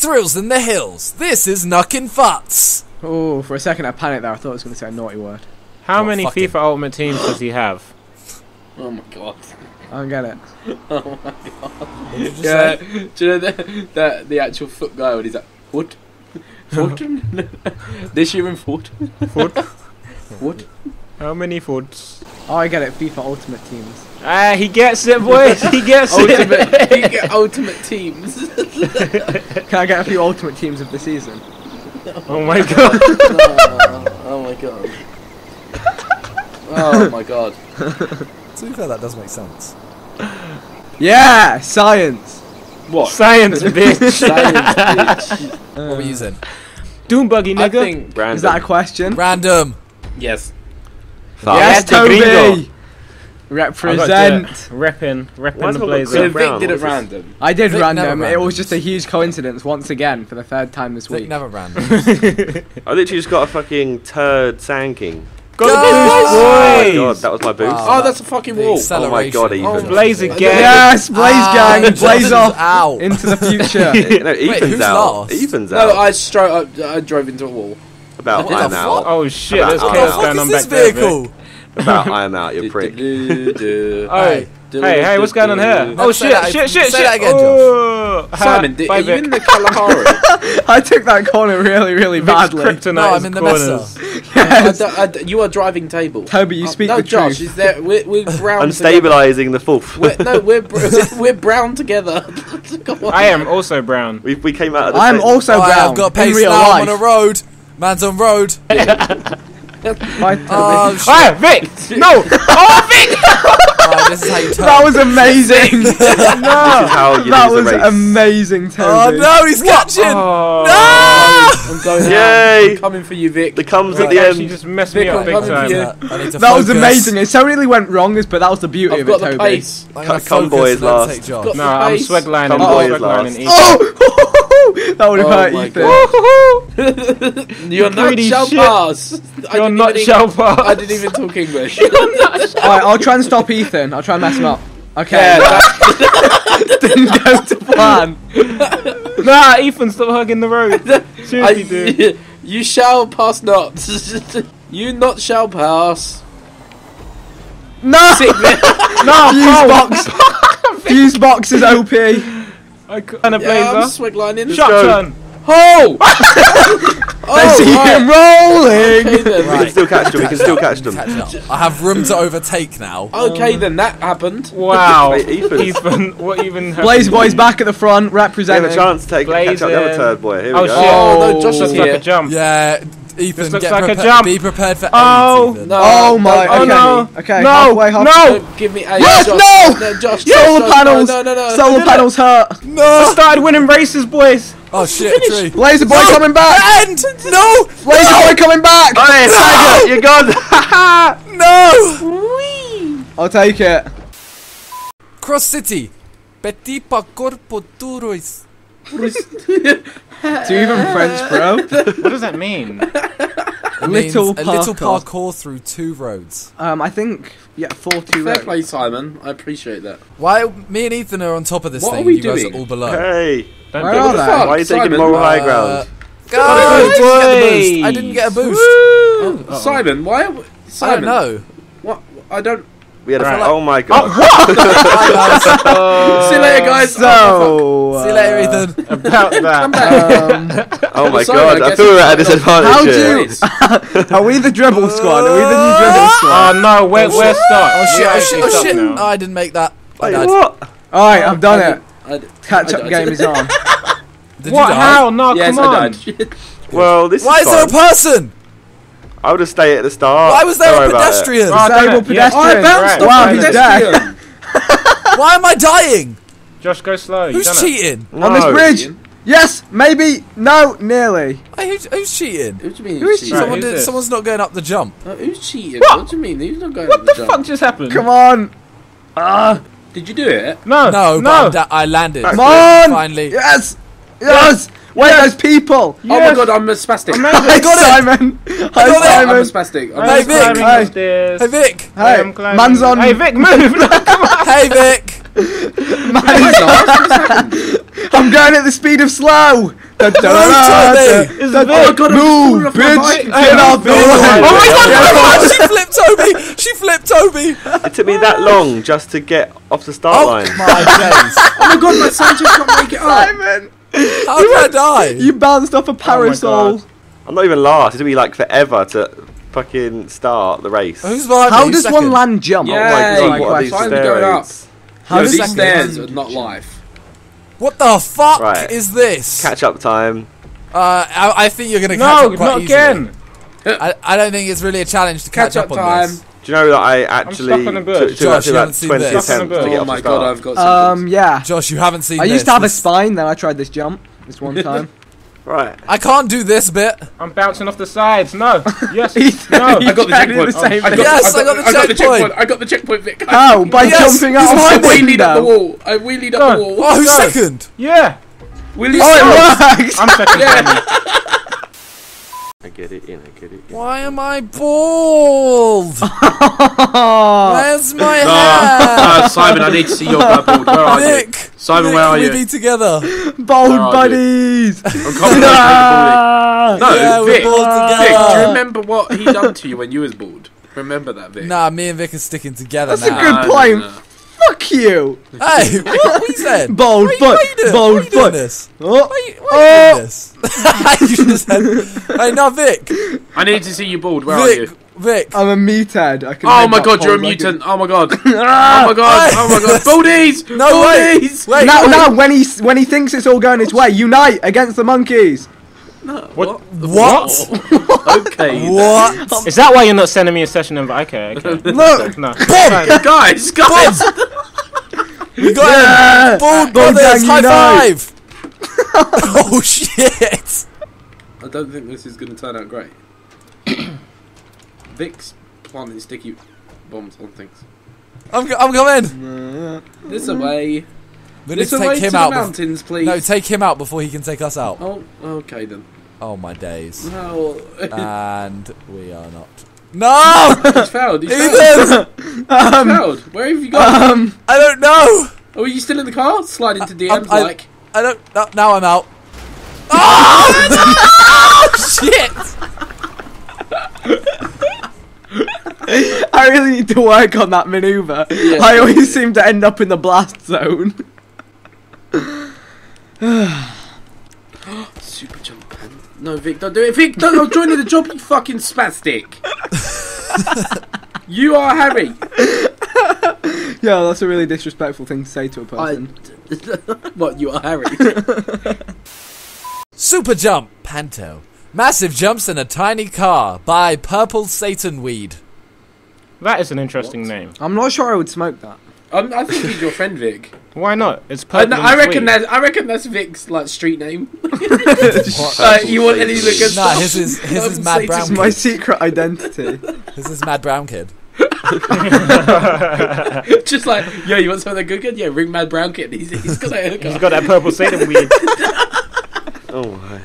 Thrills in the hills. This is Knuckin' Futs. Oh, for a second I panicked there. I thought I was going to say a naughty word. How Oh, many fucking- FIFA Ultimate Teams does he have? Oh my god. I don't get it. Oh my god. Yeah. say? Do you know the, the, the actual foot guy when he's like, Foot? Foot? this year in foot? Foot? Foot? How many foots? Oh, I get it. FIFA Ultimate Teams. Ah, he gets it, boys. He gets Ultimate, it. you get ultimate teams. Can I get a few Ultimate Teams of the season? oh my god. oh, oh my god. Oh my god. To be fair, that does make sense. Yeah, science. What? Science, bitch. Science, bitch. What were you using? Dune buggy, I nigga. think. Random. Is that a question? Random. Yes. Fuck. yes, the gringo. Toby. Represent. Repping, repping the it blazer. So Chris Vic did it random. I did Vic never random. It random. was just a huge coincidence once again for the third time this Vic week. never random. I literally just got a fucking turd sand king. Got Go, the Oh my god, that was my boost. Wow. Oh, that's a fucking The wall. Oh my god, acceleration. even. Blazer Okay. gang. Yes, Blaze Ah, Gang, Blaze Justin's off out. into the future. no, Ethan's who's out. last? Ethan's No. I straight up, I drove into a wall. About What I'm the out. Oh shit, About there's What the chaos out. fuck going is on this back there, Vic. vehicle? About I'm out, you prick. Oh, hey, hey, what's going on here? Oh shit, that- shit, shit, say shit. that again, Josh. oh, Simon, did, bye, are you in the Kalahari? I took that corner really, really badly. No, I'm in the corners. I Yes. d- I d- you are driving table. Toby, you Uh, speak no, the Josh, truth. is there? We're, we're brown. I'm stabilising the fourth. We're, no, we're br- we're brown together. I am also brown. we, we came out of the I'm same- also Oh, brown I've got in pace real now. I'm on a road. Man's on road. Bye, Toby. Oh shit! Hey, Vic! No! Oh, Vic! Oh, this is how you turn. that was amazing. This is how that was a race. amazing, Oh no, he's catching. Oh, No! I'm going. Yay! I'm coming for you, Vic. The comes Right. at the actually end. just messed Vic, me up I'm big time. you. I need to That was amazing. It so really went wrong, but that was the beauty I've of got it, the Toby. pace. I'm Come focus boys last. take No, I'm Pace. swaglining. Come I'm boys swaglining. last. Oh, that would have Oh hurt my Ethan. You're not Greedy shall shit. pass. I You're didn't not even- shall pass. I didn't even talk English. Alright, I'll try and stop Ethan. I'll try and mess him up. Okay. yeah, didn't go to plan. Nah, Ethan, stop hugging the road. Seriously, dude. You shall pass not. you not shall pass. No! Sick man. No! Fuse box! Fuse box is OP. I c- and a Yeah, I'm blazer. swaglining. Shotgun. Oh! I see oh, him rolling! Okay then. We can still catch them. We can still catch them. I have room to overtake now. Okay then, that happened. Wow. Wait, Ethan. Ethan, what even happened? Blaze Boy's back at the front, We have representing. a chance to take catch up the other Blazing. turd boy. Here we Oh, go. shit. Oh, no, Josh is Looks like a jump. Yeah, Ethan, This looks get like a prepa- jump. Be prepared for Oh, AIDS, Ethan. No, Oh, oh my, don't- Oh, okay. no. Okay, No. halfway, halfway. No. Give me a Yes, Josh. no! no Josh, Solar Josh, panels! No, no, no. no. Solar panels hurt! No. I started winning races, boys. Oh shit, tree. Blazer Boy coming back! End! No! Blazer Boy coming back! Hey, Tiger, you're gone. No! Wee. I'll take it. Cross City. Petit pas corpo turois. Do you even French, bro? What does that mean? Little means a little parkour. parkour through two roads. Um, I think, yeah, 4 2 Fair road. play, Simon. I appreciate that. Why me and Ethan are on top of this What thing? are we you guys doing? are all below. Hey, Don't Where do are it. they? Why are you taking Simon. moral high Uh, ground? Guys, I didn't get the boost. I didn't get a boost. Oh, Simon, why? Are we, I don't know. What? I don't. We had a. Right. Oh my god. Bye, guys. Uh, See you later, guys. So, See you later, Ethan. About that. um, Oh my sorry, god. I I guess thought we were at a disadvantage. How here. do- are we the dribble squad? Are we the new dribble squad? Oh no, we're, we're stuck. Oh shit! We're Oh shit! Oh shit! now. Oh, I didn't make that. I Wait, what? Alright, I've done I it. did- I- Catch up died. game is on. Did What? you die? How? No, yes, come on. I died. Well, this Why is is there a person? I would have stayed at the start. Why was there Don't a worry about it. pedestrian? Right. Disabled damn it. Oh, I pedestrian. bounced Right. off Wow, pedestrian. Why am I dying? Josh, go slow. Who's done it. cheating? On this No. bridge! Yes, maybe, no, nearly. Hey, who's, who's cheating? What do you mean? Who is cheating? Someone who's did, someone's not going up the jump. Uh, who's cheating? What? What? do you mean? Who's not going What to the the fuck just happened? Come on. Ah, Did you do it? No, No, but no. I'm da- I landed. come on! Finally. Yes! Yes! Where are those people? Oh my god, I'm a spastic. Hi, got it. Simon! Hi, got it. I'm a spastic. I'm I'm Hey, Vic. spastic. climbing Hey. the stairs. Hey Vic. I Hey, am climbing- man's on. Hey Vic, move! Come on. Hey Vic. Man's on. I'm going at the speed of slow! Da, da, da, Toby! da, It's da, Oh my God, Move, bitch! Get off the Vic. way! Oh my Get god! off. she flipped Toby! She flipped Toby! It took me that long just to get off the start Oh line. my days! Oh my god, my son just can't make it up. Simon, How did I die? you bounced off a parasol. God. I'm not even last. It took me like forever to fucking start the race. Who's behind How me? does Who's one second? land jump? Yeah. oh my Yay, god, what are like these finally going up. steroids? How Yo, does these second stairs land are not live. What the fuck Right. is this? Catch up time. Uh, I, I think you're gonna catch No, up quite not easily. again. I, I don't think it's really a challenge to catch, Catch up, up on time. this. Do you know that I actually stuck on a took, bush. took Josh, actually you about haven't seen 20 this. Stuck on a attempts to bush. get Oh off my the god, start. I've got some. Um, yeah. Josh, you haven't seen I this. used to have a This- spine, then I tried this jump. This one time. Right. I can't do this bit. I'm bouncing off the sides. No. Yes. Ethan, no. you I got the tried it checkpoint. the same I got, way. Yes, I I got the I got the checkpoint. checkpoint. I got the checkpoint, Vic. How? By Yes, jumping he's out behind of the me. I wheelied up the window? wall. I wheelied up Go. the wall. Oh, who's Go. second? Yeah. Wheelied Oh, up. it works! I'm second. Yeah. I get it in, I get it in. Why am I bald? Where's my hair? ah, Simon, I need to see your bubble. Where are you? Nick, Simon, Nick, where are we you? be together. Bold Where are buddies! I'm coming back Ah. No, yeah, we're Vic. bald Vic, do you remember what he done to you when you was bald? Remember that, Vic? Nah, me and Vic are sticking together That's a now. good Nah, point. Nah, nah. Fuck you! Hey, what we said? Bold why, foot, Why you doing, bold why you doing foot. this? Oh, Why, you- why you doing oh. this? you just said, hey, no, Vic. I need to see you bald. Where are Vic, you? Vic. I'm a meathead. I can Oh my god, you're a like mutant. Oh my god. Oh my god. Oh my god. Baldies! No, wait. Wait, now, wait. now, when he when he thinks it's all going his way, unite against the monkeys. No, What? What? okay. What? Is that why you're not sending me a session invite? Okay. Okay. Look, No. Guys, guys! We got Yeah. him. Bald Bald brothers, gang high unite. five. oh shit. I don't think this is going to turn out great. Vic's planting sticky bombs on things. I'm, I'm coming. This away. We need This to take him out. bef- mountains, please. No, take him out before he can take us out. Oh, okay then. Oh my days. No. And we are not. No, he's failed. He's failed. Ethan. um, failed. Where have you gone? um, I don't know. oh, are you still in the car? Slide into DMs I'm- I- like. I don't. No, now I'm out. Oh, shit! I really need to work on that maneuver. Yeah. I always seem to end up in the blast zone. Super jump pen. No, Vic, don't do it. Vic, don't, I'm joining the job, you fucking spastic. you are Harry. Yeah, that's a really disrespectful thing to say to a person. what, you are Harry? Super jump, Panto. Massive jumps in a tiny car by Purple Satan Weed. That is an interesting name. I'm not sure I would smoke that. I'm, I think he's your friend, Vic. Why not? It's I, purple. kn- I and reckon sweet. that. I reckon that's Vic's like street name. Uh, you want any look at Nah, stuff? his is his is Mad Brown It's my secret identity. His is Mad Brown Kid. Just like, yo, you want something good? good? Yeah, ring Mad Brown Kid. He's, he's got that He's hookup. got that purple Satan weed. Oh my.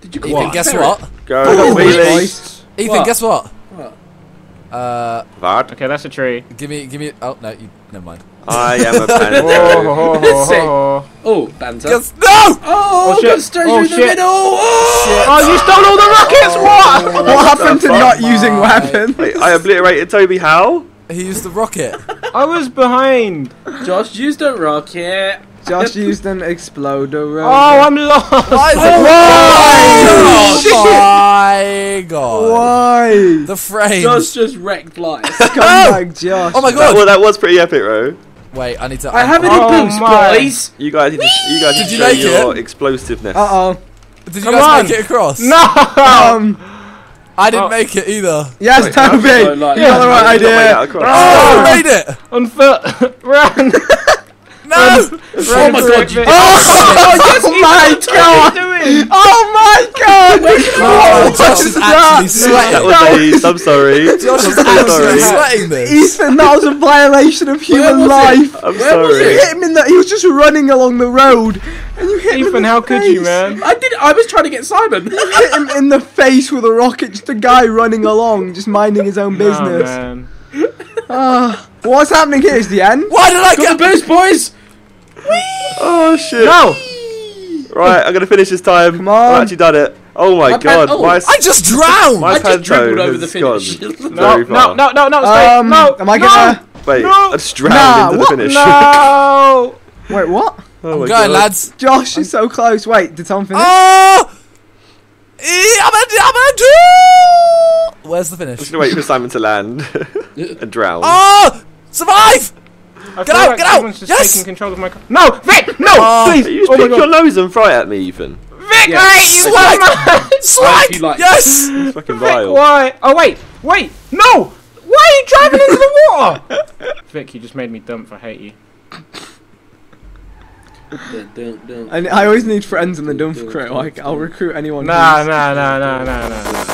Did you Ethan, guess what? Go, wheelie. Ethan, What? guess what? What? Uh, Vad. Okay, that's a tree. give me, give me. Oh no, you, never mind. I am a Oh, panda. Oh, banter. Guess no. Oh, Oh, oh shit. got straight Oh, through the shit. middle. Oh, Oh, you stole all the rockets! Oh, what? Oh, what happened to fuck? not using weapons? Wait, I obliterated Toby how? He used the rocket. I was behind. Josh used a rocket. Josh used an exploder. Oh, I'm lost. Why is it? Why? Oh my god. Why? The frames. Josh just wrecked life. Scumbag Josh. Oh my That, god. well, that was pretty epic, bro. Wait, I need to. I have any Oh boost, my. boys. You guys, need to, you guys need Did to you show make your it? explosiveness. Uh oh. Did you Come guys on. make it across? No. Um. I didn't Oh. make it either. Yes, Wait, Toby. So, like, you got the right did you not make that idea. across? Oh, I made it. On foot. Run. No. Oh my god, you Oh my What are god! you doing? Oh my god! Oh, Josh is actually That sweating. was a. I'm sorry. Josh is I'm so actually sorry. sweating this. Ethan, that was a violation of human was it? life. I'm Where was You hit him in the. He was just running along the road, and you hit him in Ethan, the how could you, man? I did. I was trying to get Simon. You hit him in the face with a rocket. Just a guy running along, just minding his own Nah, business. man. Ah, what's happening here is the end. Why did I Got get? the boost, boys. Oh shit. No. Right, I'm gonna finish this time. Come on. I've actually done it. Oh my, My god, pan- oh, my, I just drowned! my I just panto dribbled over the has gone finish. No, very no, far. no, no, no, stay. Um, no. am I gonna? Wait, No. I just drowned Nah, into what? the finish. No. Wait, what? oh I'm going, God. lads. Josh is so close. Wait, did Tom finish? Oh! I'm gonna, I'm gonna do. Where's the I'm finish? just gonna wait for Simon to land and drown. Oh! Survive! I Get out, like get out. Yes. taking control of my. Co- no, Vic, no, Oh. please. you just oh pick your nose and fry at me, Ethan. Vic, Yeah. I hate you so Swag. much. Swag! like- Yes! It's fucking Vic, vile. why? Oh wait, wait, no. Why are you driving into the water? Vic, you just made me dump. I hate you. Dun, dun, dun. And I always need friends in the dump crew. Like, I'll recruit anyone. Nah, who's- nah, nah, nah, nah, nah.